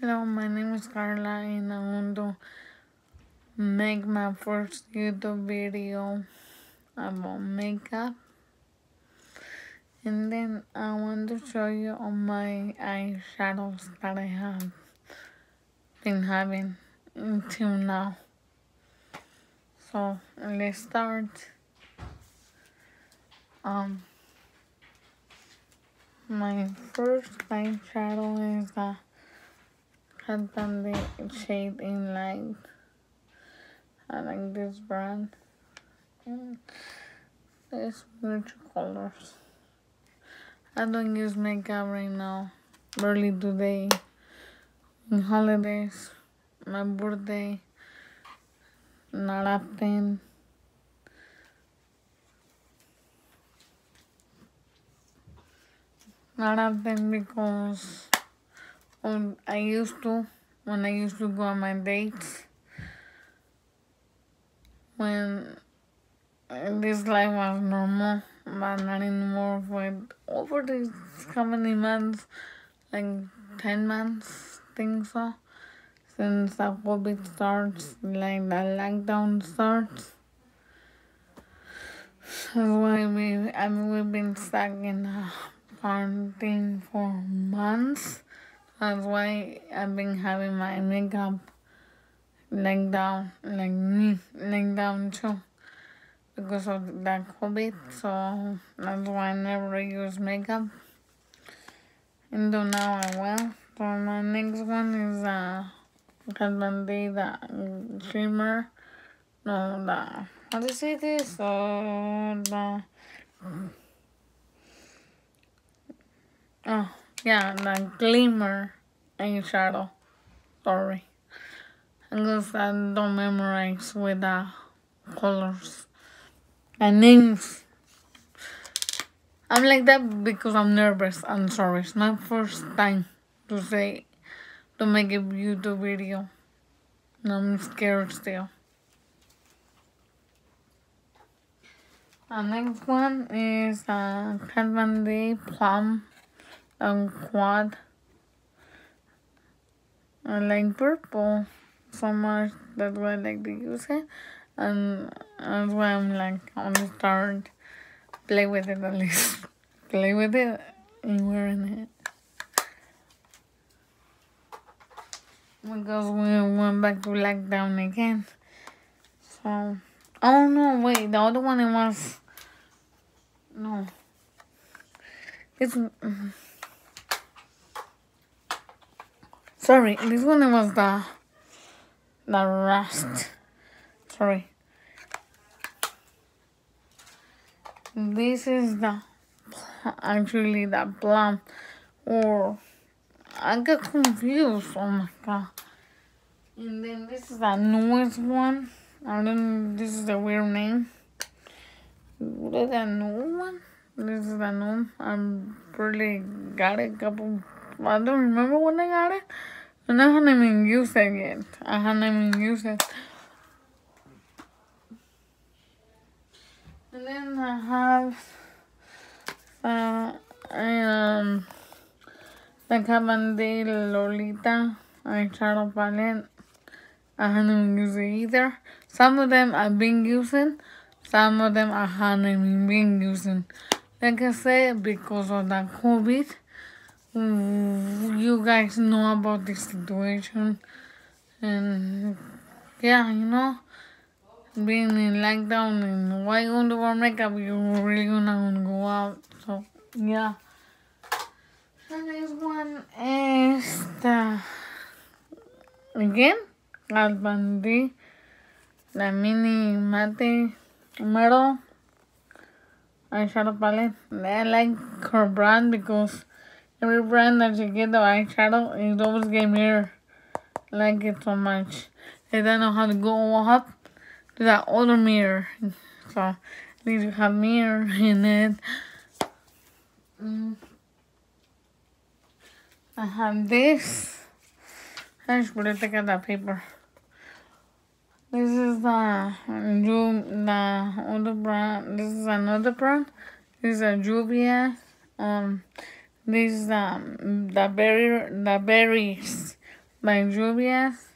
Hello, my name is Karla and I want to make my first YouTube video about makeup. And then I want to show you all my eyeshadows that I have been having until now. So let's start. Um, my first eyeshadow is the Kat Von D shade in light. I like this brand. And it's rich colors. I don't use makeup right now. Barely today. In holidays, my birthday, not often. Not often because I used to, when I used to go on my dates, when this life was normal, but not anymore with over these how many months, like 10 months, think so, since the COVID starts, like the lockdown starts. That's why we, I mean, we've been stuck in uh, quarantine for months. That's why I've been having my makeup like down, like me, like down too, because of that COVID. So that's why I never use makeup. And now I will. So my next one is uh, Kat Von D, the shimmer. No, the say this? So the oh yeah, the glimmer eyeshadow. Sorry. Because I don't memorize with the colors and names. I'm like that because I'm nervous. I'm sorry. It's my first time to say to make a YouTube video. And I'm scared still. The next one is uh, Kat Von D Plum and Quad. I like purple so much. That's why I like to use it. And that's why I'm like, on the start play with it at least. play with it and wearing it. Because we went back to lockdown again. So, oh no, wait, the other one it was, no. It's, mm-hmm. Sorry, this one was the, the rust. Sorry. This is the, actually the plum, or, I got confused, oh my god. And then this is the newest one. I don't this is the weird name. What is that new one? This is the new one. I'm really got a couple I don't remember when I got it. And I haven't even used it yet. I haven't even used it. And then I have uh um the D Lolita eyeshadow palette. I haven't even used it either. Some of them I've been using, some of them I haven't even been using. Like I said, because of the COVID, Mm, you guys know about the situation. And yeah, you know, being in lockdown and why you gonna wear makeup, you're really gonna go out. So yeah. The next one is the again D, la mini mate metal eyeshadow palette. I like her brand because every brand that you get the eyeshadow it always get mirror. Like it so much. They don't know how to go up to that other mirror. So at least you have mirror in it. Mm. I have this. I just put it out that paper. This is the Ju the other brand. This is another brand. This is a Juvia. Um, this is um the berry the berries by Juvia's.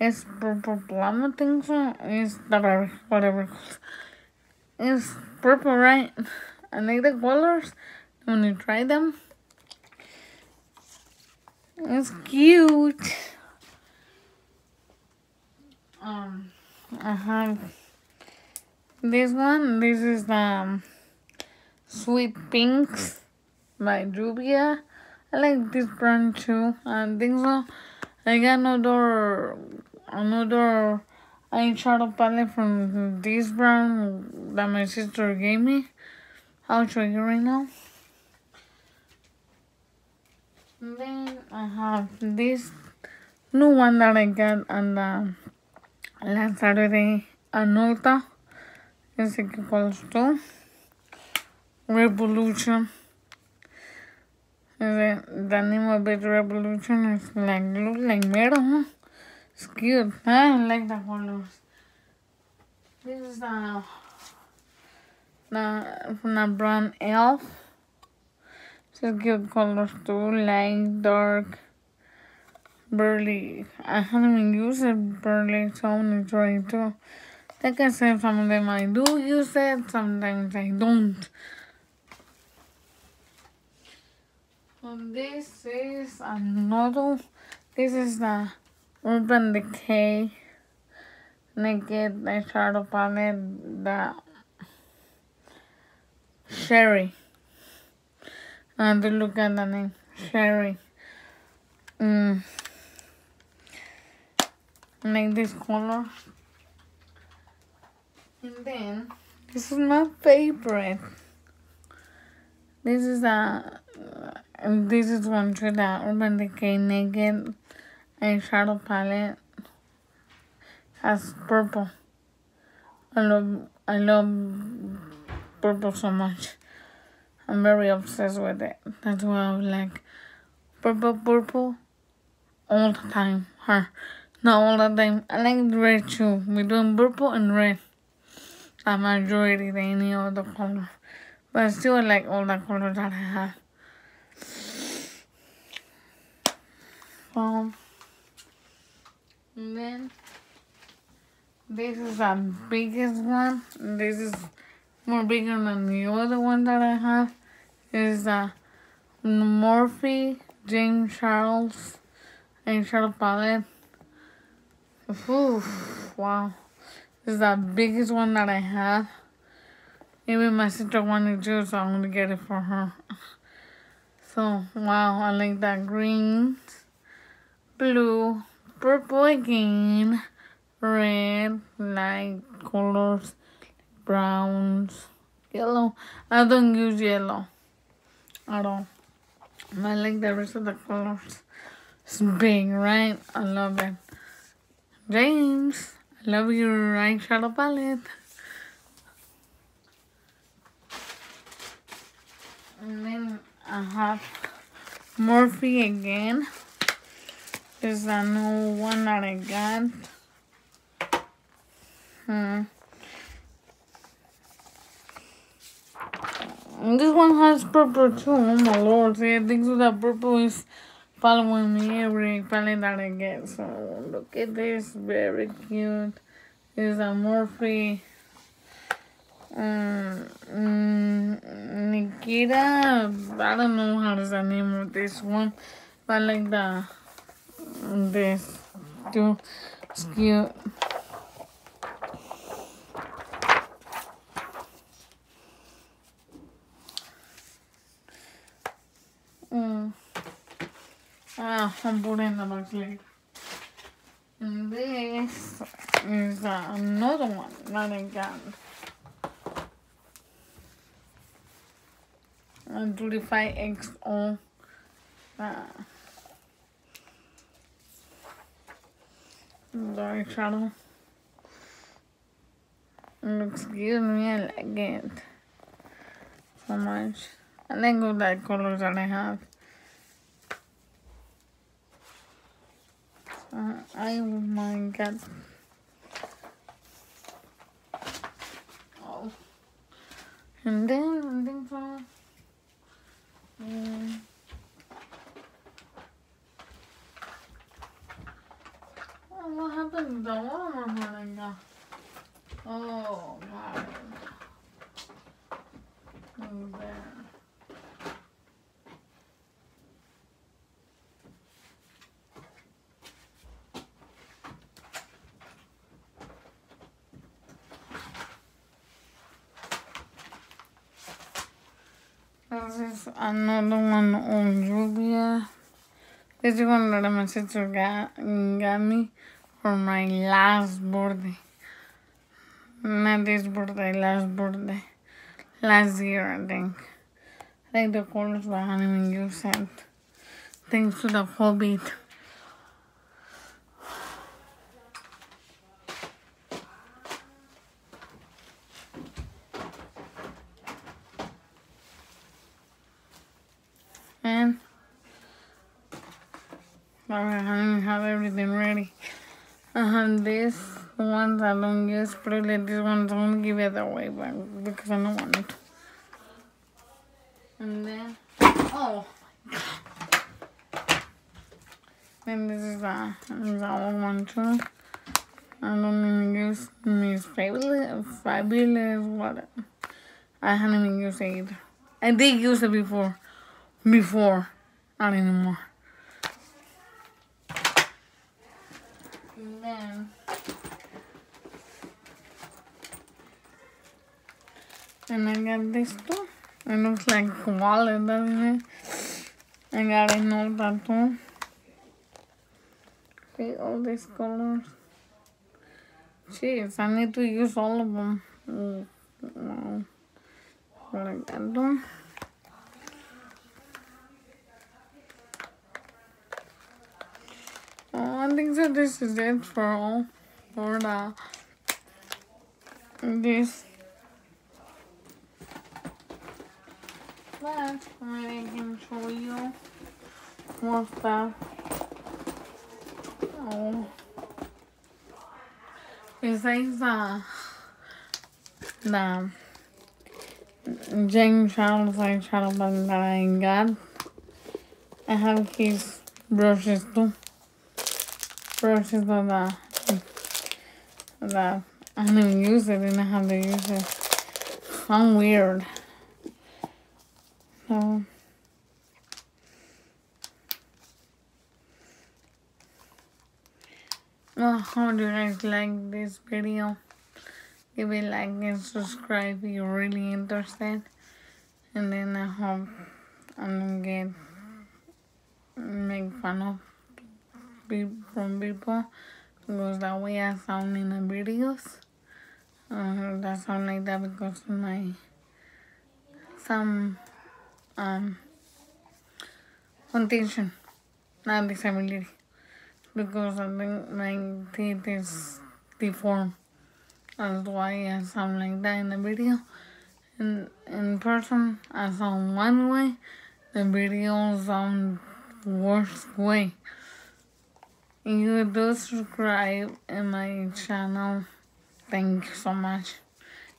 It's purple plum, I think so. It's whatever, whatever. It's purple, right? I like the colors when you try them. It's cute. Um, I have this one. This is the um, Sweet Pinks by Juvia. I like this brand too. And think so. I got another another eyeshadow palette from this brand that my sister gave me. I'll show you right now. And then I have this new one that I got on the last Saturday at Ulta. It's equals to Revolution. The, name of Revolution is like look like metal. Huh? It's cute. I like the colors. This is the the from the brand Elf. It's cute colors too, light, dark, burly. I haven't even used it burly, so I'm gonna try too. Like I said, some of them I do use it, sometimes I don't. This is another, this is the Urban Decay Naked Eyeshadow Palette, the Cherry. And look at the name, Cherry. Mm. Make this color. And then, this is my favorite. This is a, this is one to the Urban Decay Naked Eyeshadow Palette. Has purple. I love, I love purple so much. I'm very obsessed with it. That's why I like purple, purple all the time. Her, not all the time. I like red too. We're doing purple and red. A majority than any other color. But I still like all the colors that I have. Um, and then this is the biggest one. This is more bigger than the other one that I have is the Morphe James Charles eyeshadow palette. Ooh, wow. This is the biggest one that I have. Even my sister wanted to, so I'm gonna get it for her. So, wow, I like that green, blue, purple again, red, light colors, browns, yellow. I don't use yellow at all. I like the rest of the colors. It's big, right? I love it. James, I love your eyeshadow palette. And then I have Morphe again. This is a new one that I got. Hmm. This one has purple too. Oh my lord. See, I think so that purple is following me every palette that I get. So look at this. Very cute. Is a Morphe. Um, mm, Nikita. I don't know how is the name of this one. But like the this too. It's cute. Mm. Ah, I'm putting the box later. And this is another one that I got. A 35XO. Uh, dark shadow. Looks good to me, it so much. I like all the colors that I have. Uh, I oh my god. Oh. And then I think so. Um, happened to the watermelon? Oh, God. Move there. This is another one on Juvia. This is one that my sister got, got me for my last birthday. Not this birthday, last birthday. Last year, I think. I think the colors were honeymoon you sent. Thanks to the COVID. And I have everything ready. Uh, I have this ones I don't use, probably this one's I'm gonna give it away but because I don't want it. And then oh and this is a this old one too. I don't even use Miss Fabulous, Fabulous, what? I haven't even used it either. I did use it before, before, not anymore. And then, and I got this too. It looks like wallet, doesn't it? I got a note that too. See all these colors. Jeez, I need to use all of them. Wow. Like that one. I think so this is it for all for the this. But I can show you. More stuff. Oh. Besides uh, the the James Charles I Charles that I got I have his brushes too brushes that the that I didn't even use it I have to use it. I'm weird. So well, how do you guys like this video? Give it like and subscribe if you're really interested. And then I hope I don't get make fun of from people because that way I sound in the videos. Uh, that sound like that because my some um condition, not disability. Because I think my teeth is deformed. That's why I sound like that in the video. In in person I sound one way, the video sound worse way. You do subscribe in my channel, thank you so much.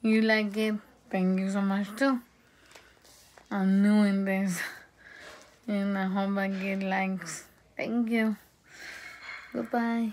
You like it, thank you so much too. I'm new in this and I hope I get likes. Thank you. Goodbye.